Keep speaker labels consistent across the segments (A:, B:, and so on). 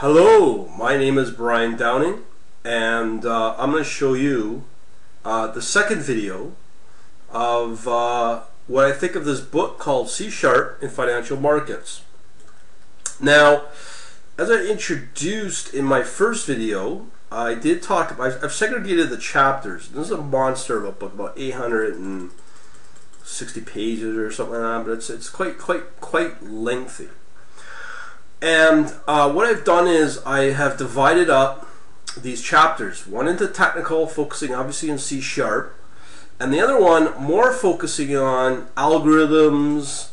A: Hello, my name is Bryan Downing and uh, I'm going to show you uh, the second video of uh, what I think of this book called C Sharp in Financial Markets. Now, as I introduced in my first video, I did talk about, I've segregated the chapters. This is a monster of a book, about 860 pages or something like that, but it's, it's quite, quite, quite lengthy. And uh, what I've done is I have divided up these chapters, one into technical, focusing obviously on C sharp, and the other one more focusing on algorithms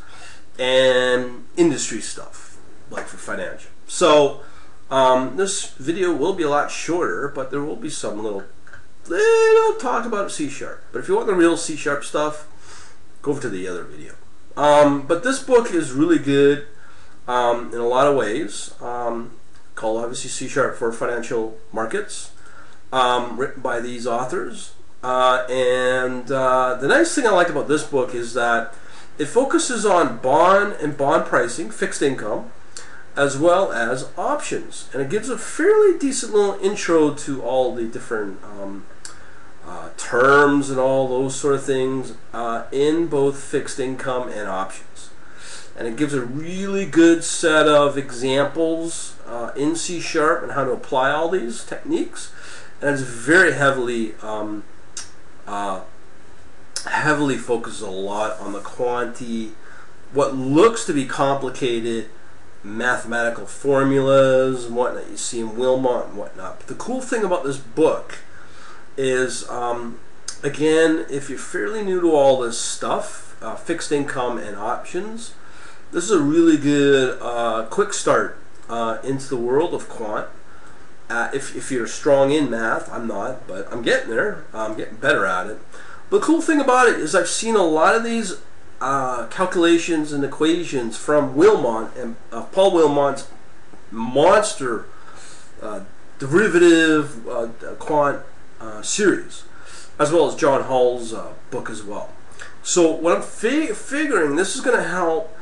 A: and industry stuff, like for financial. So um, this video will be a lot shorter, but there will be some little little talk about C sharp. But if you want the real C sharp stuff, go over to the other video. Um, but this book is really good um, in a lot of ways. Um, called obviously C Sharp for Financial Markets, um, written by these authors. Uh, and uh, the nice thing I like about this book is that it focuses on bond and bond pricing, fixed income, as well as options. And it gives a fairly decent little intro to all the different um, uh, terms and all those sort of things uh, in both fixed income and options and it gives a really good set of examples uh, in C Sharp and how to apply all these techniques. And it's very heavily um, uh, heavily focuses a lot on the quantity, what looks to be complicated mathematical formulas and whatnot you see in Wilmott and whatnot. But the cool thing about this book is, um, again, if you're fairly new to all this stuff, uh, fixed income and options, this is a really good uh, quick start uh, into the world of quant. Uh, if, if you're strong in math, I'm not, but I'm getting there. I'm getting better at it. But the cool thing about it is I've seen a lot of these uh, calculations and equations from Wilmott and uh, Paul Wilmott's monster uh, derivative quant series, as well as John Hull's book as well. So what I'm fi figuring, this is going to help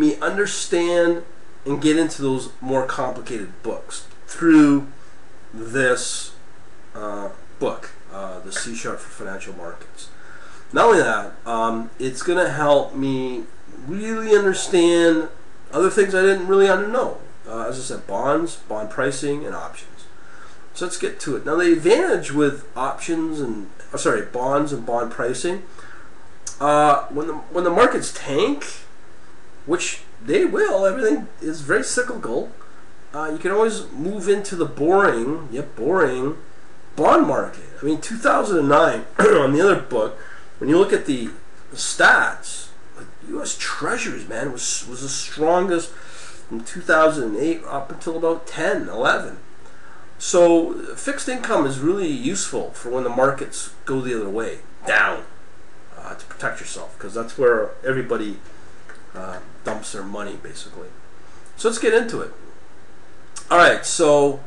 A: me understand and get into those more complicated books through this uh, book, uh, the C Sharp for Financial Markets. Not only that, um, it's going to help me really understand other things I didn't really know. Uh, as I said, bonds, bond pricing, and options. So let's get to it. Now the advantage with options and oh, sorry bonds and bond pricing, uh, when the when the markets tank, which they will. Everything is very cyclical. Uh, you can always move into the boring, yep, boring bond market. I mean, 2009 on the other book, when you look at the stats, U.S. Treasuries, man, was was the strongest from 2008 up until about 10, 11. So fixed income is really useful for when the markets go the other way, down, uh, to protect yourself, because that's where everybody uh, dumps their money basically. So let's get into it. All right, so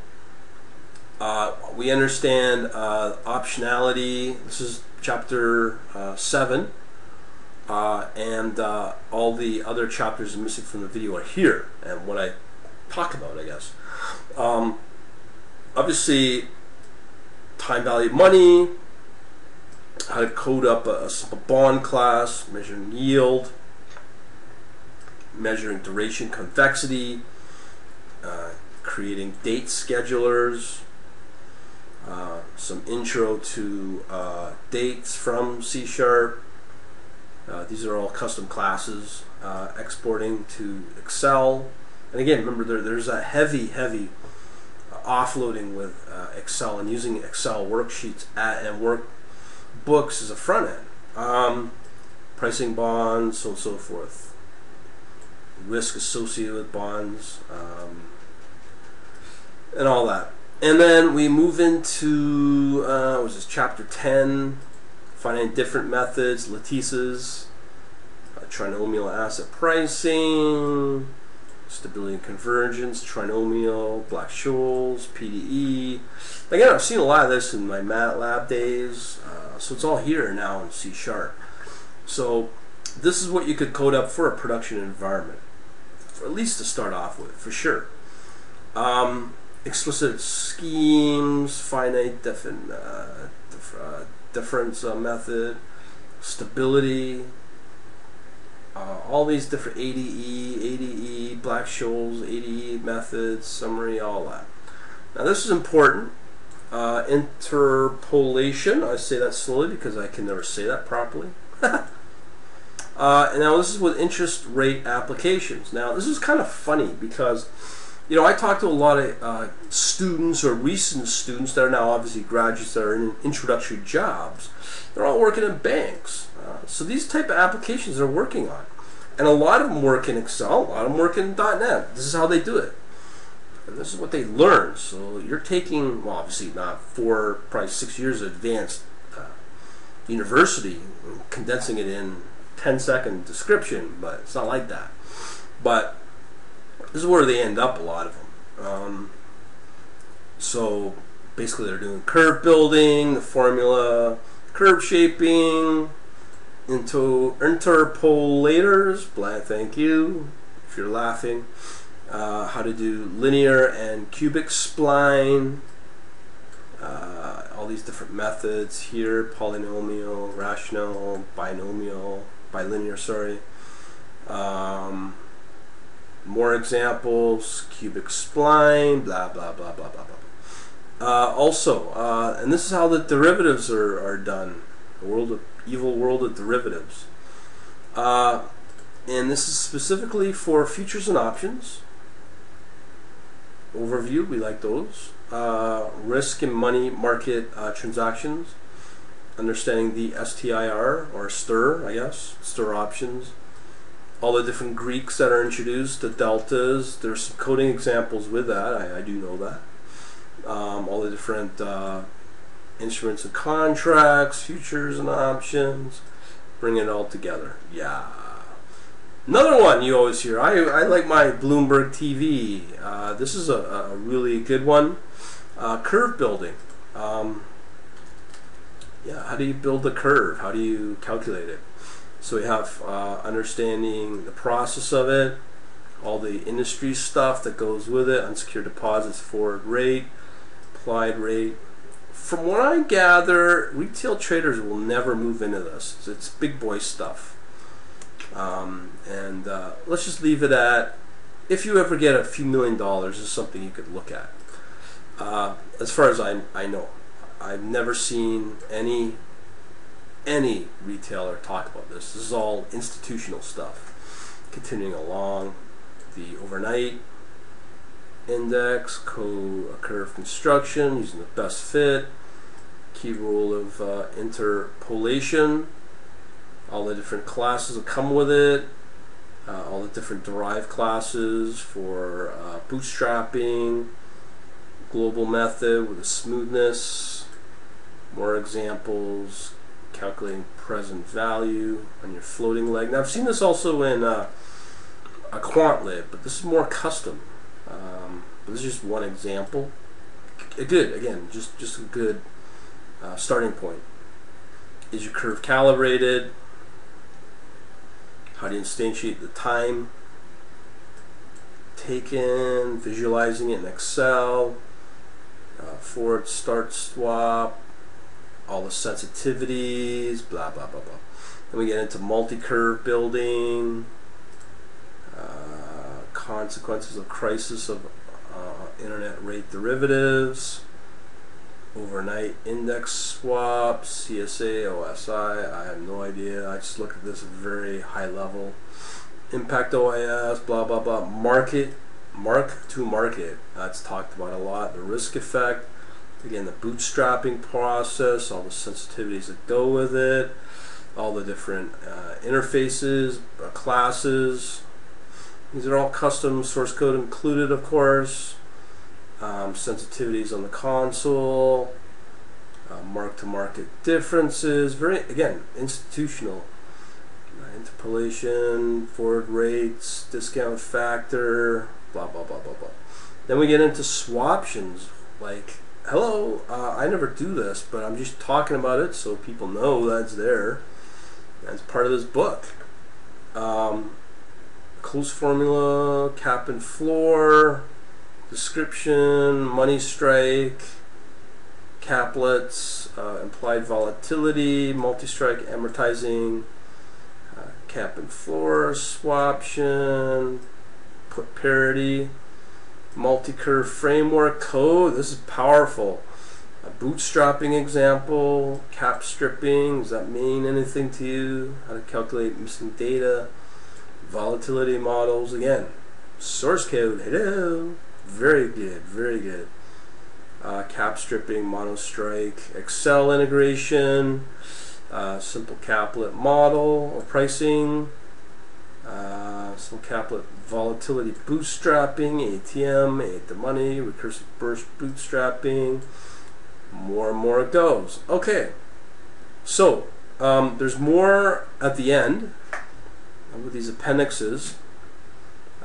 A: uh, we understand uh, optionality. This is chapter uh, seven, uh, and uh, all the other chapters missing from the video are here, and what I talk about, I guess. Um, obviously, time value of money, how to code up a, a bond class, measuring yield measuring duration convexity, uh, creating date schedulers, uh, some intro to uh, dates from C Sharp. Uh, these are all custom classes, uh, exporting to Excel. And again, remember there, there's a heavy, heavy offloading with uh, Excel and using Excel worksheets at, and workbooks as a front end. Um, pricing bonds, so and so forth risk associated with bonds, um, and all that. And then we move into uh, was this chapter ten, finding different methods, lattices, uh, trinomial asset pricing, stability and convergence, trinomial, Black-Scholes, PDE. Again, I've seen a lot of this in my MATLAB days, uh, so it's all here now in C Sharp. So this is what you could code up for a production environment for at least to start off with, for sure. Um, explicit schemes, finite defin, uh, uh, difference uh, method, stability, uh, all these different ADE, ADE, Black Scholes, ADE methods, summary, all that. Now this is important. Uh, interpolation, I say that slowly because I can never say that properly. uh, and now this is with interest rate applications. Now this is kind of funny because you know, I talk to a lot of uh, students or recent students that are now obviously graduates that are in introductory jobs. They're all working in banks. Uh, so these type of applications they're working on. And a lot of them work in Excel, a lot of them work in .NET. This is how they do it. And this is what they learn. So you're taking, well, obviously not four, probably six years of advanced uh, university, condensing it in 10 second description, but it's not like that. But this is where they end up, a lot of them. Um, so basically, they're doing curve building, the formula, curve shaping, into interpolators. Thank you. If you're laughing, uh, how to do linear and cubic spline. Uh, all these different methods here: polynomial, rational, binomial, bilinear. Sorry. Um, more examples, cubic spline, blah, blah, blah, blah, blah, blah. Uh, also, uh, and this is how the derivatives are, are done. The world of evil world of derivatives. Uh, and this is specifically for futures and options. Overview, we like those. Uh, risk and money market uh, transactions. Understanding the STIR, or STIR, I guess, STIR options all the different Greeks that are introduced, the deltas. There's some coding examples with that. I, I do know that. Um, all the different uh, instruments and contracts, futures and options. Bring it all together. Yeah. Another one you always hear. I, I like my Bloomberg TV. Uh, this is a, a, really good one. Uh, curve building. Um, yeah, how do you build the curve? How do you calculate it? So we have uh, understanding the process of it, all the industry stuff that goes with it, unsecured deposits, forward rate, applied rate. From what I gather, retail traders will never move into this. It's, big boy stuff. Um, and uh, let's just leave it at if you ever get a few million dollars, is something you could look at. Uh, as far as I, I know, I've never seen any any retailer talk about this. This is all institutional stuff. Continuing along, the overnight index, co curve construction using the best fit, key rule of uh, interpolation, all the different classes that come with it, uh, all the different derived classes for uh, bootstrapping, global method with a smoothness, more examples, calculating present value on your floating leg. Now I've seen this also in uh, a QuantLib, but this is more custom. Um, this is just one example. A good, again, just just a good uh, starting point. Is your curve calibrated? How do you instantiate the time taken? Visualizing it in Excel. Uh, forward start swap all the sensitivities, blah, blah, blah, blah. Then we get into multi-curve building, uh, consequences of crisis of uh, interest rate derivatives, overnight index swaps, CSA, OSI, I have no idea. I just look at this very high level. Impact OIS, blah, blah, blah. Market, mark to market, that's talked about a lot. The risk effect, again the bootstrapping process, all the sensitivities that go with it, all the different uh, interfaces, uh, classes. These are all custom source code included, of course. Um, sensitivities on the console, uh, mark-to-market differences. Very again institutional. Uh, interpolation, forward rates, discount factor, blah blah blah blah blah. Then we get into swaptions like hello, uh, I never do this, but I'm just talking about it so people know that's there. That's part of this book. Um, close formula, cap and floor, description, mono strike, caplets, uh, implied volatility, multi-strike amortizing, uh, cap and floor, swaption, put parity, multi-curve framework code. This is powerful. A bootstrapping example, cap stripping. Does that mean anything to you? How to calculate missing data, volatility models. Again, source code. Hello. Very good. Very good uh, cap stripping, mono strike, Excel integration, uh, simple caplet model of pricing, uh, simple caplet volatility bootstrapping, ATM, at the money, recursive burst bootstrapping, more and more it goes. Okay, so um, there's more at the end with these appendixes.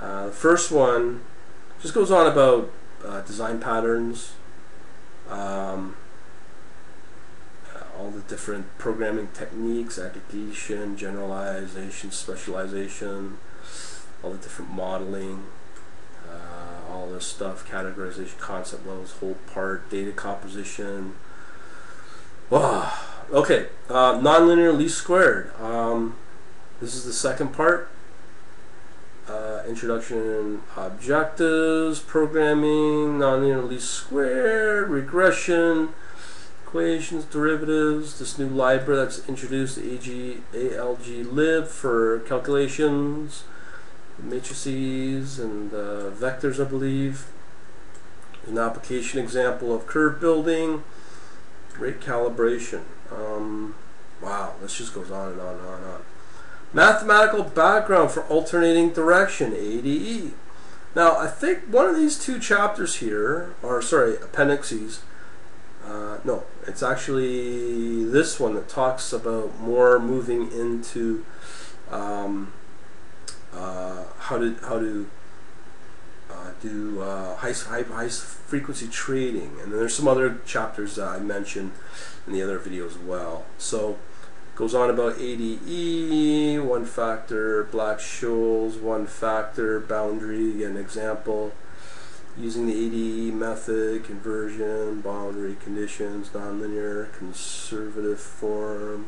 A: Uh, the first one just goes on about uh, design patterns, um, all the different programming techniques, aggregation, generalization, specialization, all the different modeling, uh, all this stuff, categorization, concept levels, whole part, data composition. Wow. Okay, uh, nonlinear least squared. Um, this is the second part. Uh, introduction objectives, programming, nonlinear least squared, regression, equations, derivatives, this new library that's introduced, the AG, ALGlib for calculations, matrices and uh, vectors, I believe. An application example of curve building, rate calibration. Um, wow, this just goes on and on and on and on. Mathematical background for alternating direction, ADE. Now, I think one of these two chapters here, or sorry, appendices, uh, no, it's actually this one that talks about more moving into um, uh, how to how to uh, do uh, high, high, high frequency trading, and then there's some other chapters that I mentioned in the other video as well. So Goes on about ADE, one factor, Black-Scholes, one factor, boundary, an example. Using the ADE method, conversion, boundary conditions, nonlinear, conservative form,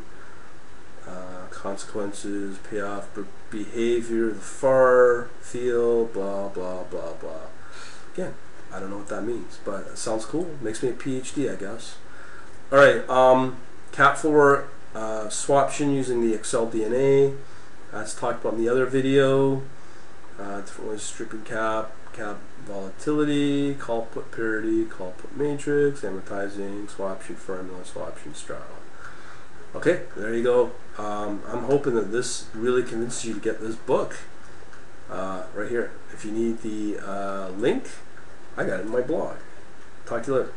A: uh, consequences, payoff behavior, the far field, blah, blah, blah, blah. Again, I don't know what that means, but it sounds cool. Makes me a PhD, I guess. All right, um, cap for uh, swaption using the Excel DNA. That's talked about in the other video. Uh, different ways stripping cap, cap volatility, call put parity, call put matrix, amortizing, swaption formula, swaption straw. Okay, there you go. Um, I'm hoping that this really convinces you to get this book uh, right here. If you need the uh, link, I got it in my blog. Talk to you later.